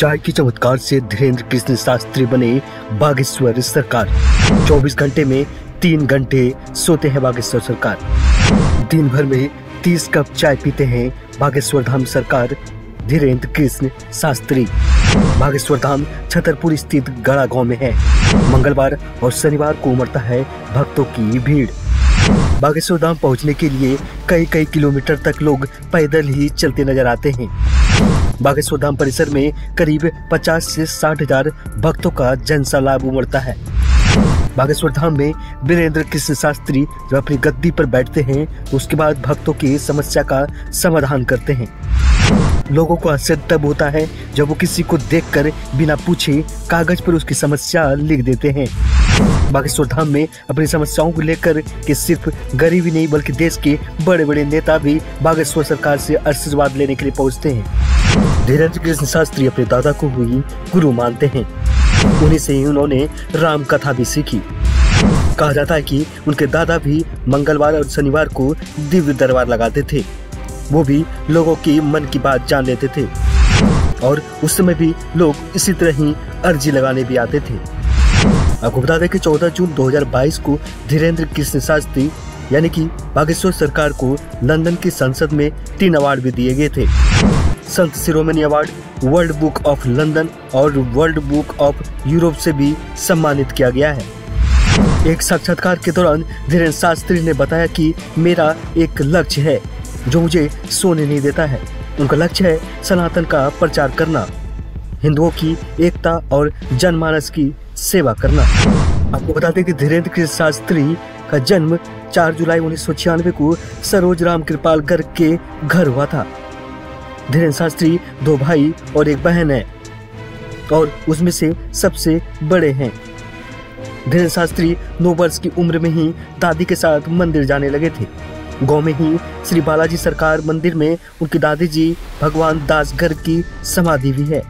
चाय के चमत्कार से धीरेन्द्र कृष्ण शास्त्री बने बागेश्वर सरकार। 24 घंटे में तीन घंटे सोते हैं बागेश्वर सरकार। दिन भर में 30 कप चाय पीते हैं बागेश्वर धाम सरकार, धीरेन्द्र कृष्ण शास्त्री। बागेश्वर धाम छतरपुर स्थित गड़ा गाँव में है। मंगलवार और शनिवार को उमड़ता है भक्तों की भीड़। बागेश्वर धाम पहुँचने के लिए कई कई किलोमीटर तक लोग पैदल ही चलते नज़र आते हैं। बागेश्वर धाम परिसर में करीब 50 से साठ हज़ार भक्तों का जनसलाब उमड़ता है। बागेश्वर धाम में वीरेंद्र कृष्ण शास्त्री जब अपनी गद्दी पर बैठते हैं तो उसके बाद भक्तों की समस्या का समाधान करते हैं। लोगों को आश्चर्य तब होता है जब वो किसी को देखकर बिना पूछे कागज़ पर उसकी समस्या लिख देते हैं। बागेश्वर धाम में अपनी समस्याओं को लेकर के सिर्फ़ गरीबी नहीं, बल्कि देश के बड़े बड़े नेता भी बागेश्वर सरकार से आशीर्वाद लेने के लिए पहुँचते हैं। धीरेन्द्र कृष्ण शास्त्री अपने दादा को हुई गुरु मानते हैं। उन्हीं से ही उन्होंने राम कथा भी सीखी। कहा जाता है कि उनके दादा भी मंगलवार और शनिवार को दिव्य दरबार लगाते थे। वो भी लोगों की मन की बात जान लेते थे। और उस समय भी लोग इसी तरह ही अर्जी लगाने भी आते थे। आपको बता दें कि 14 जून 2022 को धीरेन्द्र कृष्ण शास्त्री, यानी कि बागेश्वर सरकार को लंदन की संसद में तीन अवार्ड भी दिए गए थे। Sant Shiromani award world book of London और वर्ल्ड बुक ऑफ़ यूरोप से भी सम्मानित किया गया है। एक साक्षात्कार के दौरान धीरेन्द्र शास्त्री ने बताया कि मेरा एक लक्ष्य है, जो मुझे सोने नहीं देता है। उनका लक्ष्य है सनातन का प्रचार करना, हिंदुओं की एकता और जनमानस की सेवा करना। आपको बता दें कि धीरेन्द्र कृष्ण शास्त्री का जन्म 4 जुलाई उन्नीस सौ छियानवे को सरोज राम कृपाल गर्ग के घर हुआ था। धीरेन्द्र शास्त्री, दो भाई और एक बहन है और उसमें से सबसे बड़े हैं। धीरेन्द्र शास्त्री नौ वर्ष की उम्र में ही दादी के साथ मंदिर जाने लगे थे। गाँव में ही श्री बालाजी सरकार मंदिर में उनकी दादी जी भगवान दास की समाधि भी है।